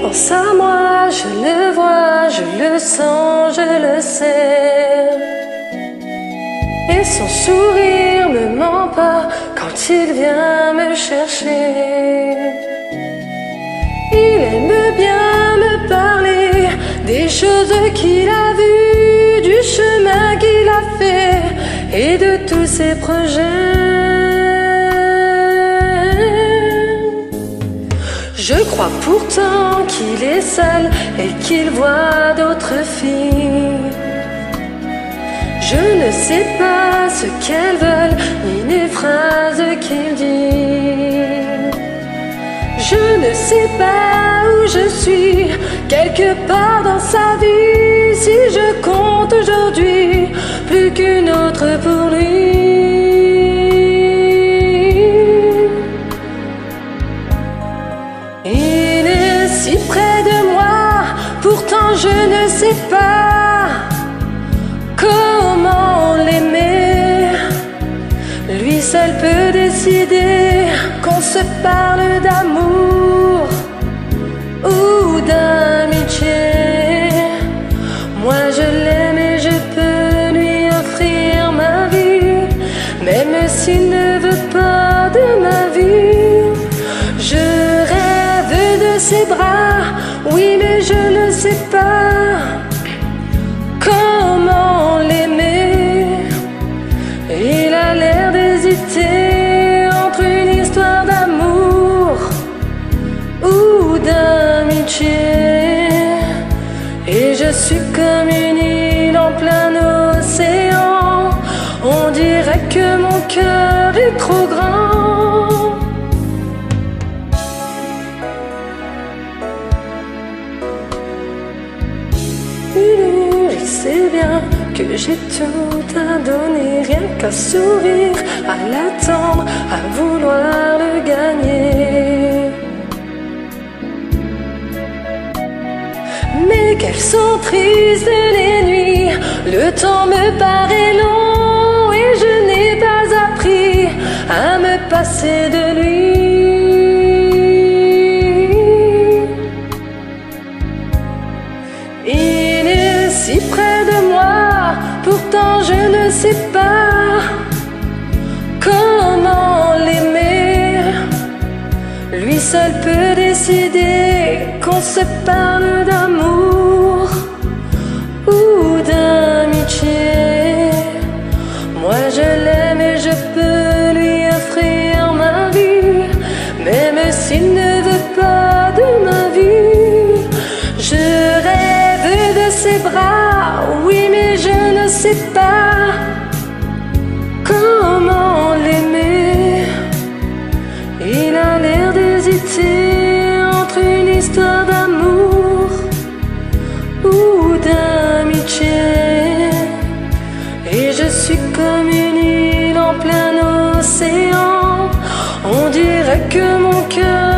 pense à moi, je le vois, je le sens, je le sais. Et son sourire me ment pas quand il vient me chercher. Il aime bien me parler des choses qu'il a vues, du chemin qu'il a fait et de tous ses projets. Je crois pourtant qu'il est seul et qu'il voit d'autres filles. Je ne sais pas ce qu'elles veulent, ni les phrases qu'il dit. Je ne sais pas où je suis, quelque part dans sa vie, si je compte aujourd'hui plus qu'une autre pour lui. Si près de moi, pourtant je ne sais pas comment l'aimer. Lui seul peut décider qu'on se parle d'amour ses bras, oui mais je ne sais pas comment l'aimer. Il a l'air d'hésiter entre une histoire d'amour ou d'amitié. Et je suis comme une île en plein océan. On dirait que mon cœur est trop grand. Que j'ai tout à donner, rien qu'à sourire, à l'attendre, à vouloir le gagner. Mais qu'elles sont tristes les nuits, le temps me paraît long et je n'ai pas appris à me passer de je ne sais pas comment l'aimer. Lui seul peut décider qu'on se parle d'amour sais pas comment l'aimer. Il a l'air d'hésiter entre une histoire d'amour ou d'amitié. Et je suis comme une île en plein océan. On dirait que mon cœur